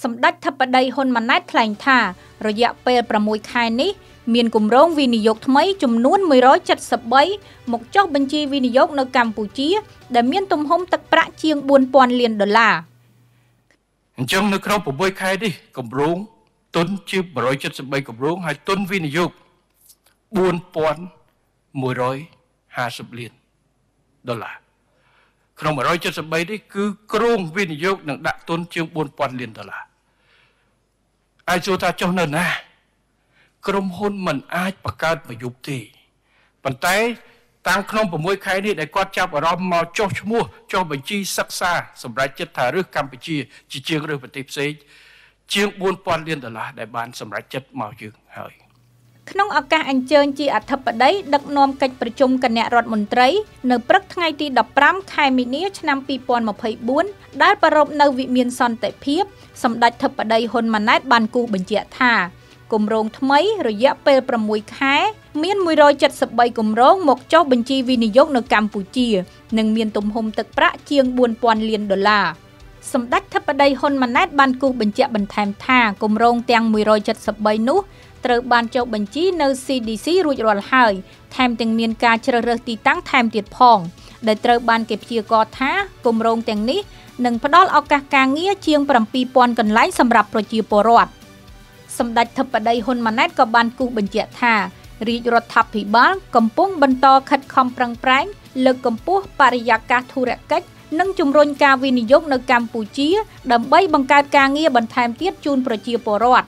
សម្ដេចធិបតីហ៊ុនម៉ាណែតថ្លែងថា រយៈពេល6ខែនេះមានគម្រោងវិនិយោគថ្មីចំនួន173មកចុះបញ្ជីវិនិយោគនៅកម្ពុជា ដែលមានទំហំទឹកប្រាក់ជាង4000លានដុល្លារអញ្ចឹងនៅក្នុង6ខែនេះគម្រោងទុនជា173គម្រោងហើយទុនវិនិយោគ4150លានដុល្លារ ក្នុង173នេះគឺគ្រោងវិនិយោគនឹងដាក់ទុនជាង4000លានដុល្លារអាចចូលថាចុះនៅណាក្រុមហ៊ុនមិនអាចបង្កើតប្រយុទ្ធទេប៉ុន្តែតាមក្នុង6ខែនេះដែលគាត់ចាប់អារម្មណ៍មកចុះឈ្មោះចុះបញ្ជីសិក្សាសម្រាប់ចិត្តថារើសកម្ពុជា ជាជាងរើសប្រទេសផ្សេងជាង4000លានដុល្លារដែលបានសម្រេចចិត្តមកយើងហើយ ក្នុងឱកាសអញ្ជើញជាអធិបតីដឹកនាំកិច្ចប្រជុំគណៈរដ្ឋមន្ត្រី នៅព្រឹកថ្ងៃទី15ខែមីនាឆ្នាំ2024ដែលប្រារព្ធនៅវិមានសន្តិភាពសម្ដេចធិបតីហ៊ុនម៉ាណែតបានគូសបញ្ជាក់ថាគម្រោងថ្មីរយៈពេល6ខែមាន173គម្រោងមកចុះបញ្ជីវិនិយោគនៅកម្ពុជា និងមានទំហំទឹកប្រាក់ជាង4000លានដុល្លារ សម្ដេចធិបតីហ៊ុនម៉ាណែតបានគូសបញ្ជាក់បន្ថែមថាគម្រោងទាំង173នោះត្រូវបានចុះបញ្ជីនៅ CDC រួចរាល់ហើយថែមទាំងមានការជ្រើសរើសទីតាំងថែមទៀតផងដែលត្រូវបានគេព្យាករថាគម្រោងទាំងនេះនឹងផ្ដល់ឱកាសការងារជាង7000កន្លែងសម្រាប់ប្រជាពលរដ្ឋសម្ដេចធិបតីហ៊ុនម៉ាណែតក៏បានគូសបញ្ជាក់ថារាជរដ្ឋាភិបាលកំពុងបន្តខិតខំប្រឹងប្រែង លើកកម្ពស់បរិយាកាសធុរកិច្ចនិងជំរុញការវិនិយោគនៅកម្ពុជា ដើម្បីបង្កើតការងារបន្ថែមទៀតជូនប្រជាពលរដ្ឋ